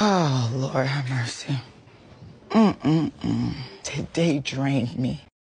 Oh, Lord have mercy. Mm-mm-mm. Today drained me.